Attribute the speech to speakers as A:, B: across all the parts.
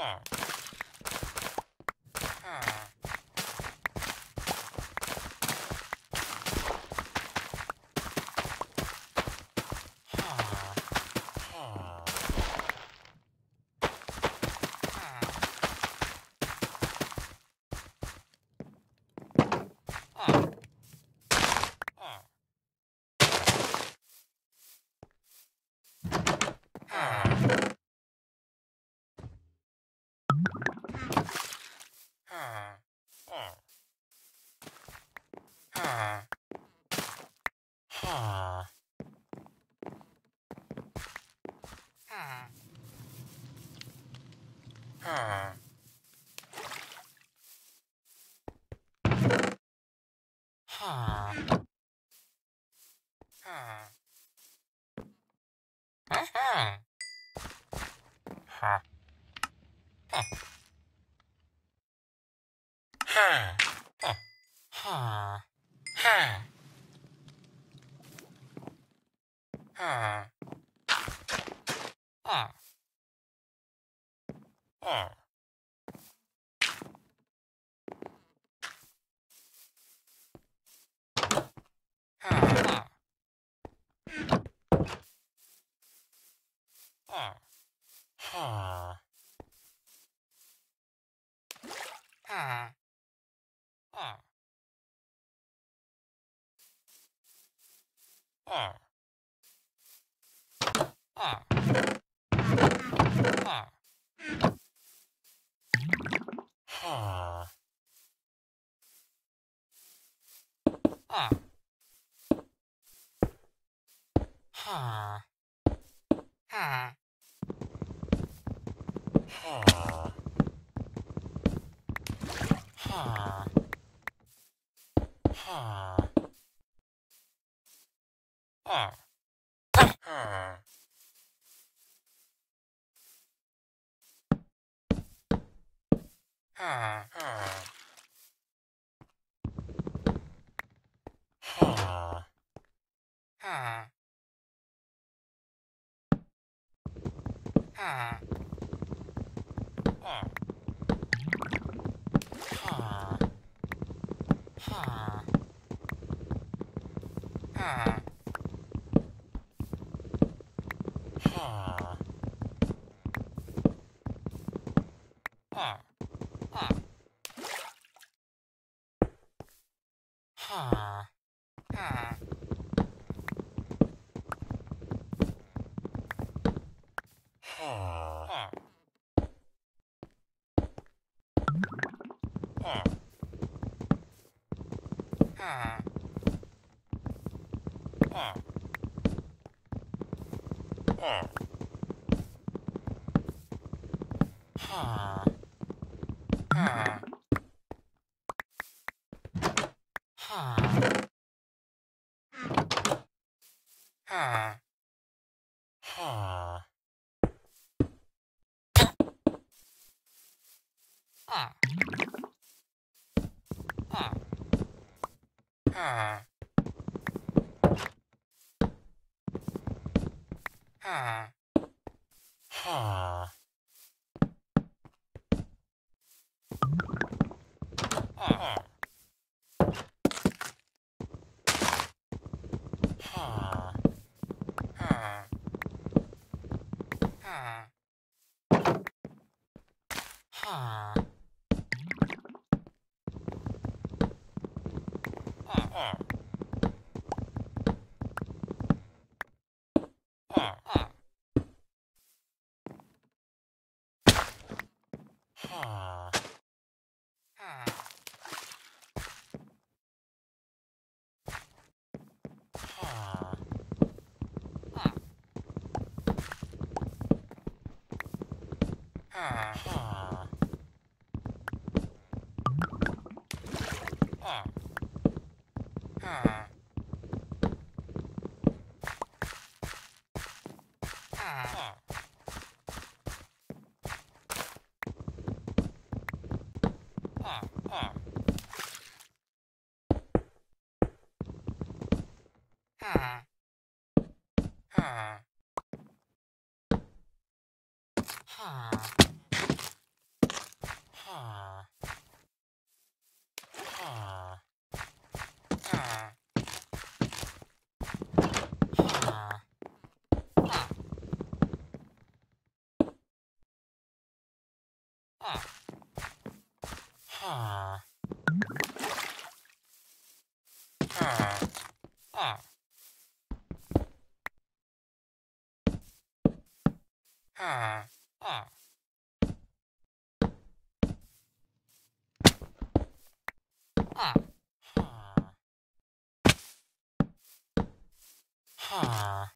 A: air. Hmm. Huh. Hmm. Uh huh. Huh. Huh. Huh. Huh. Huh. Huh.
B: Huh. Huh. Ah. R. R. Ah. Ah. Ha.
A: Ha. Ha. Ha.
B: Ha. Ah. Ah.
A: Huh. Ah. Huh. Huh.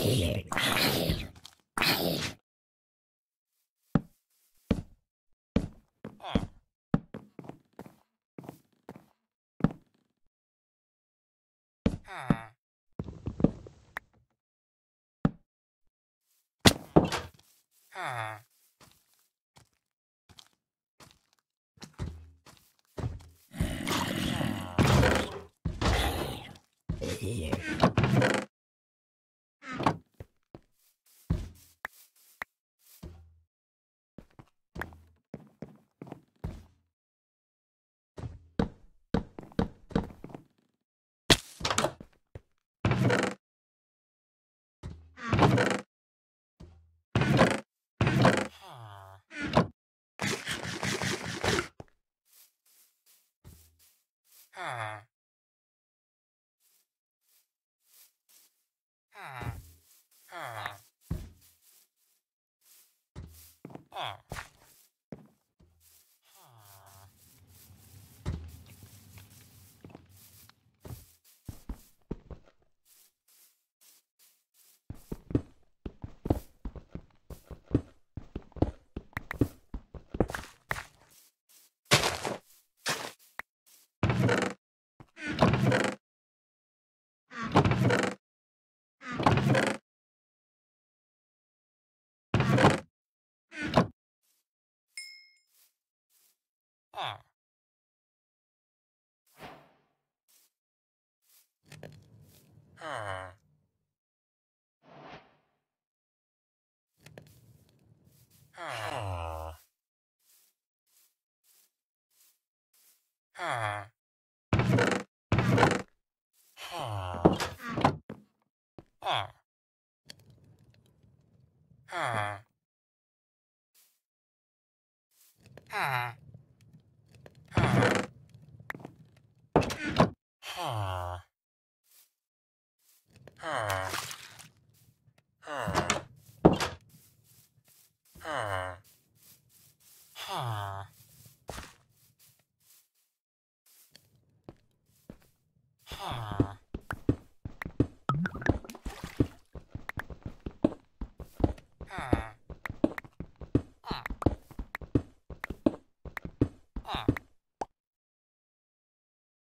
B: Yeah. here. Ah. 二。二。